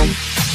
Bye.